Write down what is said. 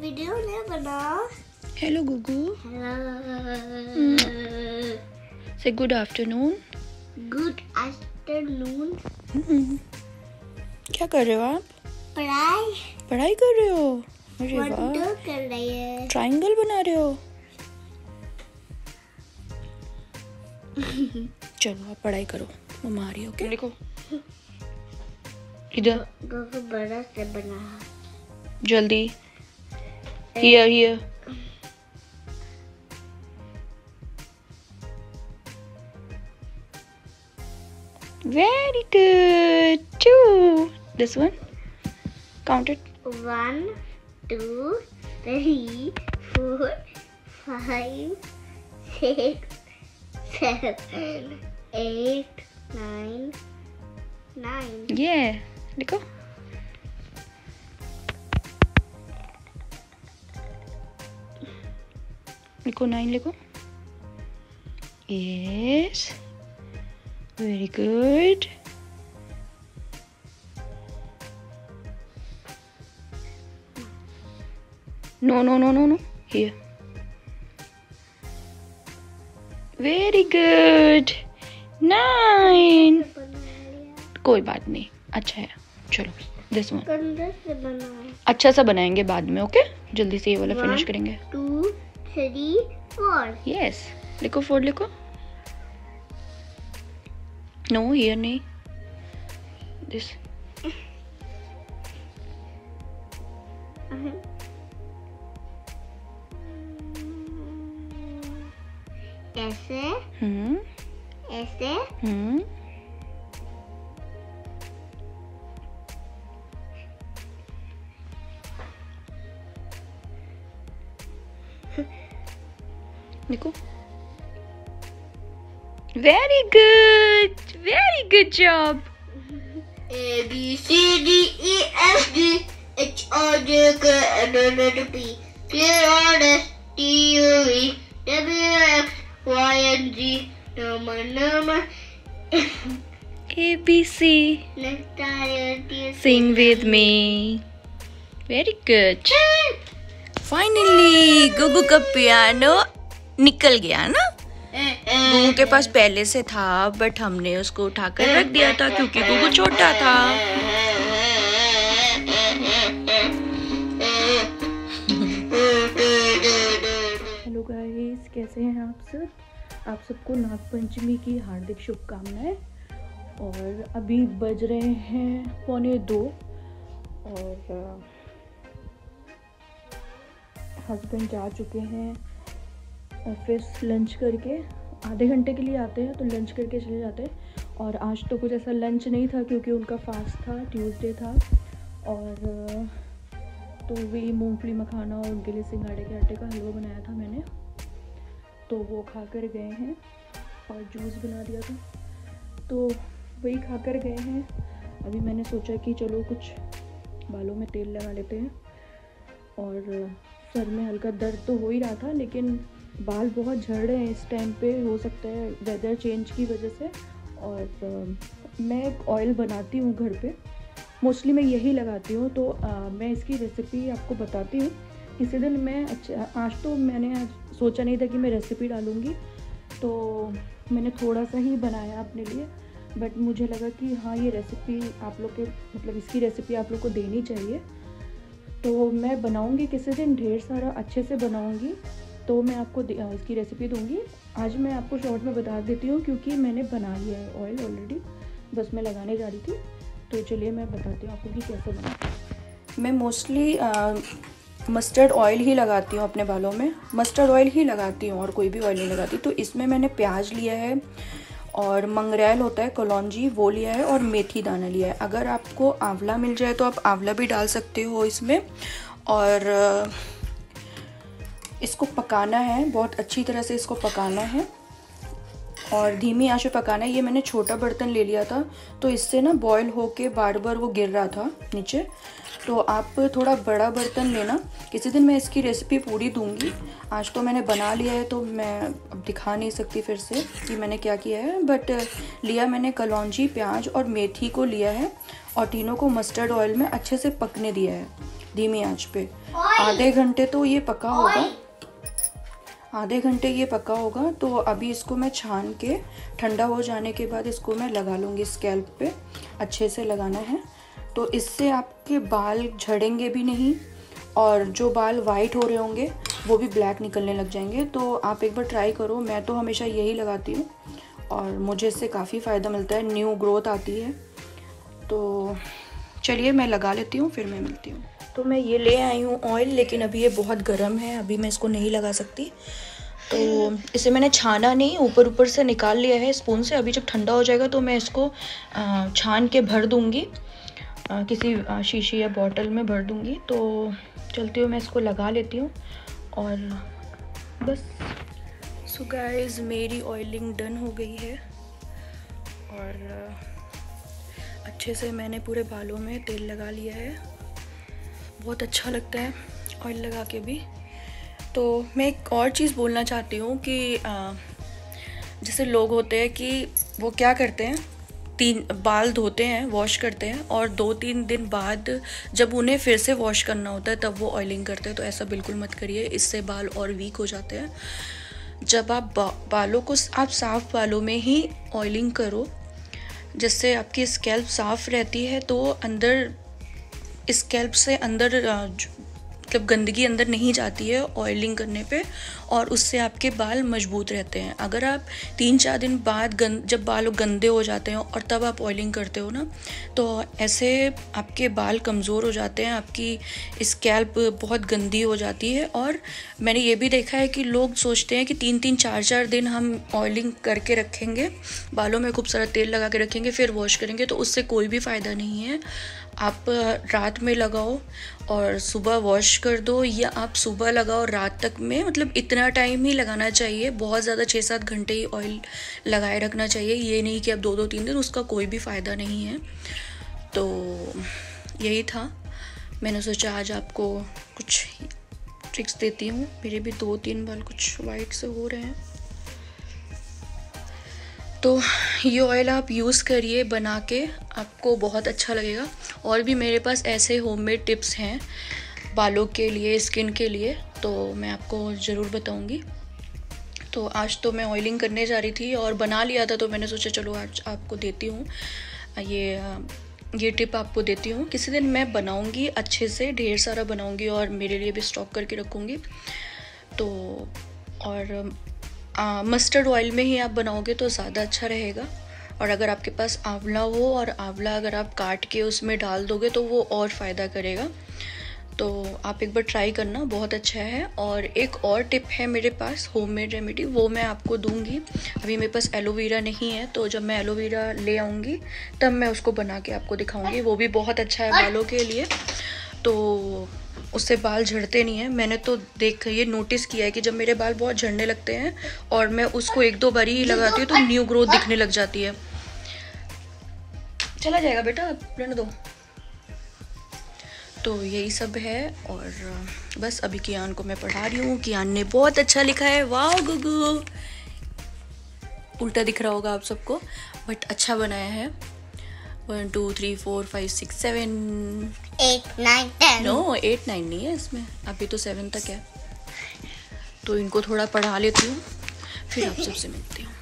Video नहीं बना hello गुगू हेलो से गुड आफ्टरनून गुड आफ्टरनून क्या कर रहे हो आप? पढ़ाई। पढ़ाई कर रहे हो? अरे वाह। कर रही है ट्रायंगल बना रहे हो? चलो आप पढ़ाई करो। मम्मा आ रही है ओके लिखो इधर। बड़ा से बना। जल्दी। Here, here. Very good. Two. This one. Count it. One, two, three, four, five, six, seven, eight, nine, nine. Yeah. Let go. लिखो नाइन लिखो. Good. No, no, no, no, no. Here. Very good. Nine. बना लिया कोई बात नहीं अच्छा है चलो दिस वन अच्छा सा बनाएँगे बाद में ओके जल्दी से ये वाला फिनिश करेंगे टू थ्री फोर यस लिखो फोर लिखो नो हियर नहीं दिस ऐसे हम्म ऐसे Very good. Very good job. A B C D E F G H O J K L M N P Q R S T U V W X Y and Z number number A B C. Sing with me. Very good. Finally, Gugu ka piano nikal gaya na. Gugu के पास पहले से था but हमने उसको उठाकर रख दिया था क्योंकि गुगू छोटा था। हेलो गाइस कैसे हैं आप सब? आप सबको नागपंचमी की हार्दिक शुभकामनाएँ। और अभी बज रहे हैं पौने दो। और हस्बैंड जा चुके हैं। ऑफ़िस लंच करके आधे घंटे के लिए आते हैं तो लंच करके चले जाते हैं। और आज तो कुछ ऐसा लंच नहीं था, क्योंकि उनका फास्ट था ट्यूसडे था। और तो वही मूंगफली मखाना और उनके लिए सिंगाड़े के आटे का हलवा बनाया था मैंने। तो वो खा कर गए हैं और जूस बना दिया था। तो वही खा कर गए हैं। अभी मैंने सोचा कि चलो कुछ बालों में तेल लगा लेते हैं। और सर में हल्का दर्द तो हो ही रहा था, लेकिन बाल बहुत झड़ रहे हैं इस टाइम पे हो सकता है वेदर चेंज की वजह से। और मैं एक ऑयल बनाती हूँ घर पे। मोस्टली मैं यही लगाती हूँ तो अ, मैं इसकी रेसिपी आपको बताती हूँ। किसी दिन मैं अच्छा आज तो मैंने आज सोचा नहीं था कि मैं रेसिपी डालूँगी। तो मैंने थोड़ा सा ही बनाया अपने लिए। बट मुझे लगा कि हाँ ये रेसिपी आप लोग के मतलब इसकी रेसिपी आप लोग को देनी चाहिए। तो मैं बनाऊँगी किसी दिन ढेर सारा अच्छे से बनाऊँगी। तो मैं आपको इसकी रेसिपी दूँगी। आज मैं आपको शॉर्ट में बता देती हूँ क्योंकि मैंने बना लिया है ऑयल ऑलरेडी बस मैं लगाने जा रही थी। तो चलिए मैं बताती हूँ आपको कि कैसे बना। मैं मोस्टली मस्टर्ड ऑयल ही लगाती हूँ अपने बालों में। मस्टर्ड ऑयल ही लगाती हूँ और कोई भी ऑयल नहीं लगाती। तो इसमें मैंने प्याज लिया है और मंगरेल होता है, कलौंजी, वो लिया है और मेथी दाना लिया है। अगर आपको आंवला मिल जाए तो आप आंवला भी डाल सकते हो इसमें। और इसको पकाना है बहुत अच्छी तरह से इसको पकाना है। और धीमी आँच पे पकाना है ये मैंने छोटा बर्तन ले लिया था तो इससे ना बॉईल होके बार बार वो गिर रहा था नीचे। तो आप थोड़ा बड़ा बर्तन लेना किसी दिन मैं इसकी रेसिपी पूरी दूँगी। आज तो मैंने बना लिया है तो मैं अब दिखा नहीं सकती फिर से कि मैंने क्या किया है। बट लिया मैंने कलौजी प्याज और मेथी को लिया है और तीनों को मस्टर्ड ऑयल में अच्छे से पकने दिया है धीमी आँच पे। आधे घंटे तो ये पका होगा। आधे घंटे ये पका होगा तो अभी इसको मैं छान के, ठंडा हो जाने के बाद इसको मैं लगा लूँगी स्कैल्प पे, अच्छे से लगाना है। तो इससे आपके बाल झड़ेंगे भी नहीं, और जो बाल वाइट हो रहे होंगे, वो भी ब्लैक निकलने लग जाएँगे। तो आप एक बार ट्राई करो, मैं तो हमेशा यही लगाती हूँ, और मुझे इससे काफ़ी फ़ायदा मिलता है न्यू ग्रोथ आती है। तो चलिए मैं लगा लेती हूँ, फिर मैं मिलती हूँ। तो मैं ये ले आई हूँ ऑयल लेकिन अभी ये बहुत गर्म है, अभी मैं इसको नहीं लगा सकती। तो इसे मैंने छाना नहीं, ऊपर ऊपर से निकाल लिया है स्पून से। अभी जब ठंडा हो जाएगा तो मैं इसको छान के भर दूँगी। किसी शीशी या बॉटल में भर दूँगी। तो चलती हूँ, मैं इसको लगा लेती हूँ और बस। सो गाइस मेरी ऑयलिंग डन हो गई है। और अच्छे से मैंने पूरे बालों में तेल लगा लिया है। बहुत अच्छा लगता है ऑयल लगा के भी। तो मैं एक और चीज़ बोलना चाहती हूँ कि जैसे लोग होते हैं कि वो क्या करते हैं तीन बाल धोते हैं वॉश करते हैं और दो तीन दिन बाद जब उन्हें फिर से वॉश करना होता है तब वो ऑयलिंग करते हैं तो ऐसा बिल्कुल मत करिए इससे बाल और वीक हो जाते हैं। जब आप बा, बालों को आप साफ़ बालों में ही ऑयलिंग करो जिससे आपकी स्कैल्प साफ़ रहती है तो अंदर स्कैल्प से अंदर मतलब गंदगी अंदर नहीं जाती है ऑयलिंग करने पे और उससे आपके बाल मज़बूत रहते हैं। अगर आप तीन चार दिन बाद गंद जब बाल गंदे हो जाते हैं और तब आप ऑयलिंग करते हो ना तो ऐसे आपके बाल कमज़ोर हो जाते हैं, आपकी स्कैल्प बहुत गंदी हो जाती है और मैंने ये भी देखा है कि लोग सोचते हैं कि तीन तीन चार चार दिन हम ऑयलिंग करके रखेंगे, बालों में खूब सारा तेल लगा के रखेंगे, फिर वॉश करेंगे तो उससे कोई भी फ़ायदा नहीं है। आप रात में लगाओ और सुबह वॉश कर दो या आप सुबह लगाओ रात तक में। मतलब इतना टाइम ही लगाना चाहिए। बहुत ज़्यादा छः सात घंटे ही ऑयल लगाए रखना चाहिए। ये नहीं कि आप दो दो तीन दिन उसका कोई भी फ़ायदा नहीं है। तो यही था। मैंने सोचा आज आपको कुछ ट्रिक्स देती हूँ। मेरे भी दो तीन बाल कुछ वाइट से हो रहे हैं। तो ये ऑयल आप यूज़ करिए बना के। आपको बहुत अच्छा लगेगा। और भी मेरे पास ऐसे होममेड टिप्स हैं बालों के लिए स्किन के लिए तो मैं आपको ज़रूर बताऊँगी। तो आज तो मैं ऑयलिंग करने जा रही थी और बना लिया था तो मैंने सोचा चलो आज आपको देती हूँ। ये ये टिप आपको देती हूँ। किसी दिन मैं बनाऊँगी, अच्छे से, ढेर सारा बनाऊँगी और मेरे लिए भी स्टॉक करके रखूँगी। तो और मस्टर्ड ऑयल में ही आप बनाओगे तो ज़्यादा अच्छा रहेगा। और अगर आपके पास आंवला हो और आंवला अगर आप काट के उसमें डाल दोगे तो वो और फ़ायदा करेगा। तो आप एक बार ट्राई करना, बहुत अच्छा है। और एक और टिप है मेरे पास, होममेड रेमेडी, वो मैं आपको दूँगी। अभी मेरे पास एलोवेरा नहीं है तो जब मैं एलोवेरा ले आऊँगी, तब मैं उसको बना के आपको दिखाऊँगी। वो भी बहुत अच्छा है बालों के लिए। तो उससे बाल झड़ते नहीं हैं। मैंने तो देख, ये नोटिस किया है कि जब मेरे बाल बहुत झड़ने लगते हैं और मैं उसको एक दो बारी ही लगाती हूँ तो न्यू ग्रोथ दिखने लग जाती है। चला जाएगा बेटा रहने दो। तो यही सब है और बस अभी कियान को मैं पढ़ा रही हूँ। कियान ने बहुत अच्छा लिखा है। वाह गुगु। उल्टा दिख रहा होगा आप सबको बट अच्छा बनाया है। One two three four five six seven. Eight nine ten. No eight nine नहीं है इसमें। अभी तो सेवन तक है। तो इनको थोड़ा पढ़ा लेती हूँ फिर आप सबसे मिलती हूँ।